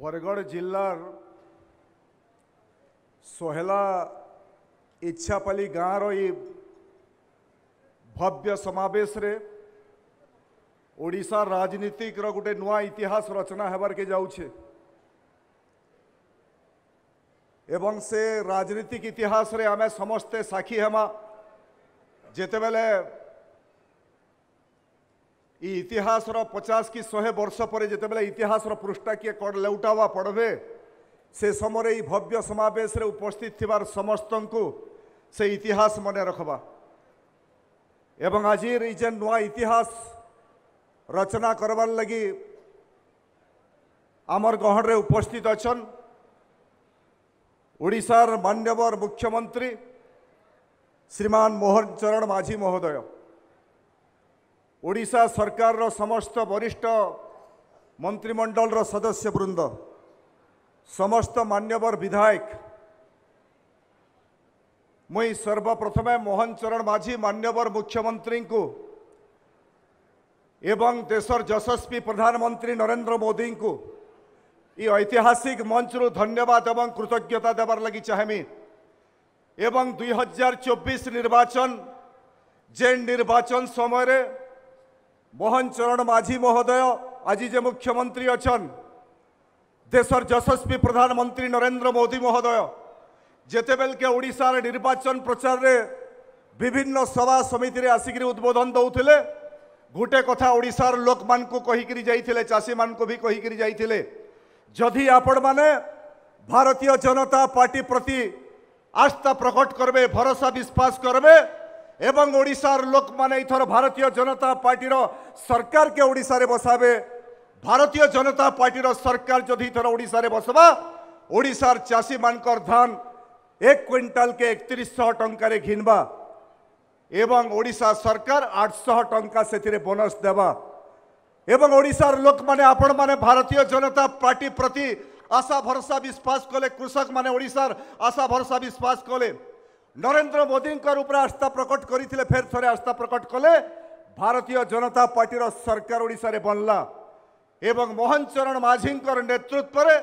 বরগড় জেলার সোহেলা ইচ্ছাপালি গাঁর এই ভব্য সমাবেশে ওড়িশার রাজনীতিকর গোটে নূয়া ইতিহাস রচনা হবারকে যাচ্ছে এবং সে রাজনীতিক ইতিহাসে আমি সমস্তে সাক্ষী হমা যেতবে ଇତିହାସର ପଚାଶ କି ଶହେ ବର୍ଷ ପରେ ଯେତେବେଳେ ଇତିହାସର ପୃଷ୍ଠା କିଏ କଡ଼ ଲେଉଟାବା ପଢ଼ବେ ସେ ସମୟରେ ଏଇ ଭବ୍ୟ ସମାବେଶରେ ଉପସ୍ଥିତ ଥିବାର ସମସ୍ତଙ୍କୁ ସେ ଇତିହାସ ମନେ ରଖବା ଏବଂ ଆଜିର ଏଇ ଯେନ୍ ନୂଆ ଇତିହାସ ରଚନା କରବାର୍ ଲାଗି ଆମର ଗହଣରେ ଉପସ୍ଥିତ ଅଛନ୍ ଓଡ଼ିଶାର ମାନ୍ୟବର ମୁଖ୍ୟମନ୍ତ୍ରୀ ଶ୍ରୀମାନ ମୋହନ ଚରଣ ମାଝୀ ମହୋଦୟ ओडिशा सरकार रो समस्त वरिष्ठ मन्त्रीमण्डल र सदस्यवृन्द समस्त मान्यवर विधायक मु सर्वप्रथमे मोहन चरण माझी मान्यवर एवं देशर जसस्वि प्रधानमन्त्री नरेन्द्र ऐतिहासिक मंच रो धन्यवाद एवं कृतज्ञता दबार 2024 निर्वाचन जे निर्वाचन समय रे মোহন চরণ মাঝি মহোদয় আজি যে মুখ্যমন্ত্রী অছন দেশর যশস্বী প্রধানমন্ত্রী নরেন্দ্র মোদী মহোদয় যেতেবেলকে ওড়িশার নির্বাচন প্রচারে বিভিন্ন সভা সমিতিরে আসিকি উদ্বোধন দৌলে গোটে কথা ওড়িশার লোক মানুষ কহিকি যাইলে চাষী মানুষ বি কহিকি যাইলে যদি আপন মানে ভারতীয় জনতা পার্টি প্রতি আস্থা প্রকট করবে ভরসা বিশ্বাস করবে এবং ওড়িশার লোক মানে এইথর ভারতীয় জনতা পার্টির সরকারকে ওড়িশারে বসাবে। ভারতীয় জনতা পার্টির সরকার যদি ইথর ওড়িশারে বসবা, ওড়িশার চাষী মানকর ধান এক কুইন্টালকে একত্রিশশহ টঙ্কারে ঘিনবা এবং ওড়িশা সরকার আটশহ টঙ্কা সেথিরে বোনস দেবা। এবং ওড়িশার লোক মানে আপন মানে ভারতীয় জনতা পার্টি প্রতি আশা ভরসা বিশ্বাস কলে কৃষক মানে ওড়িশার আশা ভরসা বিশ্বাস কলে নরেন্দ্র মোদীঙ্কর উপরে আস্থা প্রকট করে ফের থরে আস্থা প্রকট কলে, ভারতীয় জনতা পার্টির সরকার ওড়িশারে বনলা। এবং মোহন চরণ মাঝীঙ্কর নেতৃত্বরে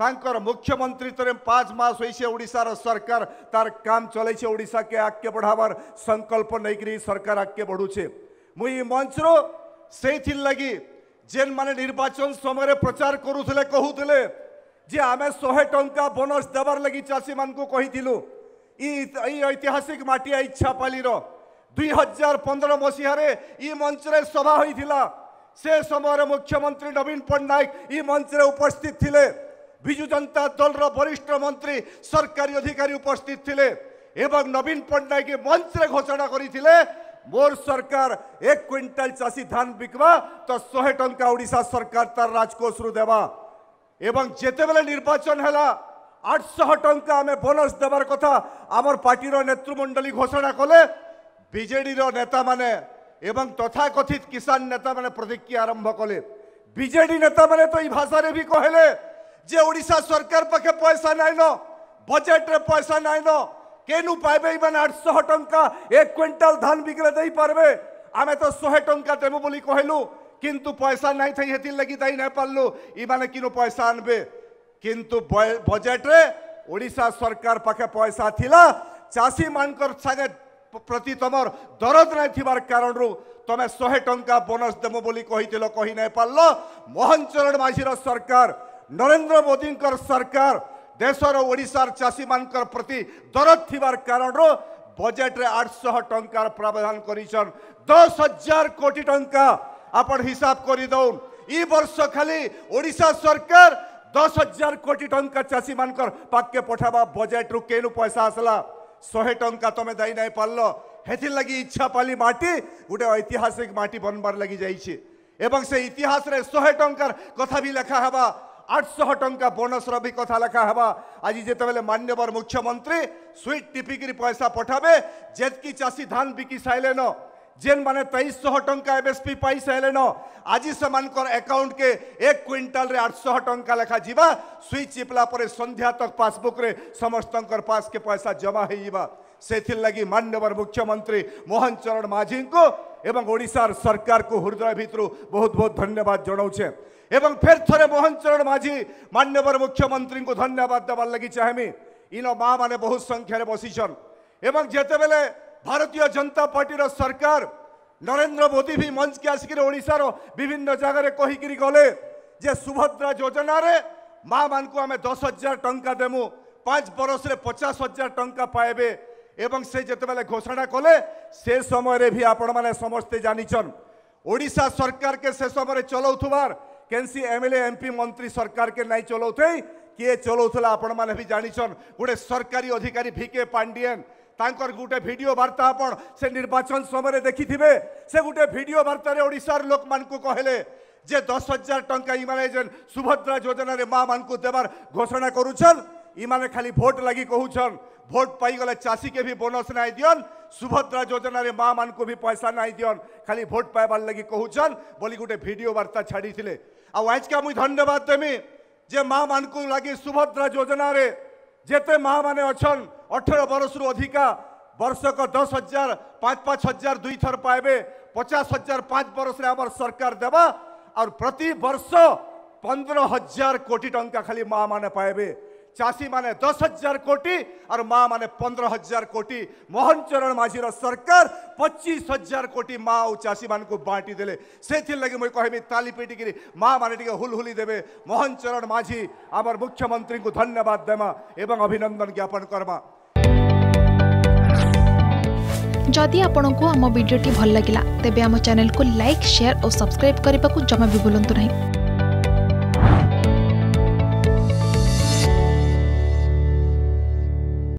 তাঙ্কর মুখ্যমন্ত্রীত্বরে পাঁচ মাস হয়েছে ওড়িশার সরকার, তার কাম চলাইছে ওড়িশাকে আগে বঢ়াবার, সংকল্প নেইকি সরকার আগে বঢ়ুছে মুই মঞ্চর সেইথির লাগি যেন মানে নির্বাচন সময় প্রচার করুলে কহুলে যে আমি শহে টঙ্কা বোনস দেবার লাগি চাষী মানুষ কহিলু এই ঐতিহাসিক মাটিয়া ইচ্ছাপালির দুই হাজার পনেরো মসিহারে ই মঞ্চের সভা হয়েছিল সে সময় মুখ্যমন্ত্রী নবীন পট্টনাক ই মঞ্চে উপস্থিত লে বিজু জনতা দলর বরিষ্ঠ মন্ত্রী সরকারি অধিকারী উপস্থিত লে এবং নবীন পট্টনাক মঞ্চে ঘোষণা করে মোর সরকার এক কুইন্টাল চাষী ধান বিকবা তো শহে টঙ্কা ওড়শা সরকার তার রাজকোষ দেওয়া এবং যেতবে নির্বাচন হেলা আটশহ টঙ্কা আমি বোনস দেবার কথা আমার পার্টির নেতৃমণ্ডলী ঘোষণা কলে বিজেডির নেতা মানে এবং তথাকথিত কিষান নেতা মানে প্রতিক্রিয়া আরম্ভ কলে বিজেডি নেতা মানে তো এই ভাষারে বি কহেলে যে ওড়িশা সরকার পাখে পয়সা নাই ন বজেটরে পয়সা নাই ন, কেনু পাইবে মানে আটশহ টঙ্কা? এক কুইন্টাল ধান বিক্রে দেই পারবে। আমি তো শহে টঙ্কা দেবো বলি কহিলু, কিন্তু পয়সা নাই থাই হেতির লাগি তাই না পারলু ইমানে কিনু পয়সা আনবে। কিন্তু বজেটরে ওড়িশা সরকার পাখে পয়সা থিলা চাষী মানকর সাথে প্রতি তোমার দরদ নাই থিবার কারণরু তুমি শহে টঙ্কা বোনস দেবো বলি কহিছিল কহি নাই পারল মোহন চরণ মাঝির সরকার নরেন্দ্র মোদীঙ্কর সরকার দেশর ওড়িশার চাষী মানকর প্রতি দরদ থিবার কারণরু বজেটরে আটশহ টঙ্কার প্রাবধান করেছেন দশ হাজার কোটি টঙ্কা আপন হিসাব করে দৌন ই বর্ষ খালি ওড়িশা সরকার দশ হাজার কোটি টঙ্কা চাষী মানকর পাককে পঠাবা বজেটরু কেনু পয়সা আসলা শহে টঙ্কা তুমি দেই নাই পারল হেথির লাগি ইচ্ছা পালি মাটি গোটে ঐতিহাসিক মাটি বনবার লাগি যাইছে এবং সে ইতিহাসরে শহে টঙ্কার কথা বি লেখা হবা আটশহ টঙ্কা বোনসর বি কথা লেখা হবা আজ যেতবে মান্যবর মুখ্যমন্ত্রী সুইট টিপিকি পয়সা পঠাবে যেতকি চাষী ধান বিকি সাইলেন जेन मैंने तेईस शह टा एमएसपी पाई सारे आज से एकाउंट के एक क्विंटाल आठशह टा लेखा जावा। सुई चिपला सन्ध्या तक पासबुक समस्त पास के पैसा जमा हो से लगी मान्यवर मुख्यमंत्री मोहन चरण माझी को एवं ओडार सरकार को हृदय भितर बहुत बहुत धन्यवाद जनाऊे एवं फिर थे मोहन चरण माझी मान्यवर मुख्यमंत्री को धन्यवाद देवार लगी चाहेमी इन माँ मैंने बहुत संख्यार बसीचन। एवं जितेबले ଭାରତୀୟ ଜନତା ପାର୍ଟିର ସରକାର ନରେନ୍ଦ୍ର ମୋଦି ବି ମଞ୍ଚକେ ଆସିକିରି ଓଡ଼ିଶାର ବିଭିନ୍ନ ଜାଗାରେ କହିକିରି ଗଲେ ଯେ ସୁଭଦ୍ରା ଯୋଜନାରେ ମା'ମାନଙ୍କୁ ଆମେ ଦଶ ହଜାର ଟଙ୍କା ଦେମୁ ପାଞ୍ଚ ବରଷରେ ପଚାଶ ହଜାର ଟଙ୍କା ପାଇବେ ଏବଂ ସେ ଯେତେବେଳେ ଘୋଷଣା କଲେ ସେ ସମୟରେ ବି ଆପଣମାନେ ସମସ୍ତେ ଜାଣିଛନ୍ ଓଡ଼ିଶା ସରକାରକେ ସେ ସମୟରେ ଚଲାଉଥିବାର କେନ୍ସି ଏମ୍ଏଲ୍ଏ ଏମ୍ପି ମନ୍ତ୍ରୀ ସରକାରକେ ନାଇଁ ଚଲାଉଥେଇ କିଏ ଚଲାଉଥିଲା ଆପଣମାନେ ବି ଜାଣିଛନ୍ ଗୋଟେ ସରକାରୀ ଅଧିକାରୀ ଭି କେ ପାଣ୍ଡିଆନ୍ ତାଙ୍କର ଗୋଟେ ଭିଡ଼ିଓ ବାର୍ତ୍ତା ଆପଣ ସେ ନିର୍ବାଚନ ସମୟରେ ଦେଖିଥିବେ ସେ ଗୋଟେ ଭିଡ଼ିଓ ବାର୍ତ୍ତାରେ ଓଡ଼ିଶାର ଲୋକମାନଙ୍କୁ କହିଲେ ଯେ ଦଶ ହଜାର ଟଙ୍କା ଇମାନେ ଯେନ୍ ସୁଭଦ୍ରା ଯୋଜନାରେ ମା ମାନଙ୍କୁ ଦେବାର ଘୋଷଣା କରୁଛନ୍ ଇମାନେ ଖାଲି ଭୋଟ ଲାଗି କହୁଛନ୍ ভোট পাইগলে চাষীকে ভি বোনস নাই দিয়ন সুভদ্রা যোজনার মা মানকু ভি পয়সা নাই দিয়ন খালি ভোট পাইবার লাগি কহুছন বলি গোটে ভিডিও বার্তা ছাড়িছিলে আউ আজকে মুই ধন্যবাদ দেমি যে মা মানকু লাগি সুভদ্রা যোজনারে जिते माँ मैंने अच्छा अठर बरस रु अधिका बर्षक दस हज़ार पाँच पाँच हज़ार दुई थर पाए पचास हज़ार पाँच बरस सरकार देवा और प्रति बर्ष पंद्रह हज़ार कोटी टाँह खाली माँ मैंने पाए चाषी माने दस हज़ार कोटी और माँ माने पंद्रह हज़ार कोटी। मोहन चरण माझी सरकार पचीस हज़ार कोटी माँ और चाषी मान को बांटी देले। से लगे मुझे कहमी ताली पीटी कि माँ मैंने टे हुलहुली देवे। मोहन चरण माझी आम मुख्यमंत्री को धन्यवाद देमा एवं अभिनंदन ज्ञापन करमा। जदि आपण को आम भिडी भल लगा तेब आम चेल को लाइक सेयार और सब्सक्राइब करने को जमा भी बुलां नहीं।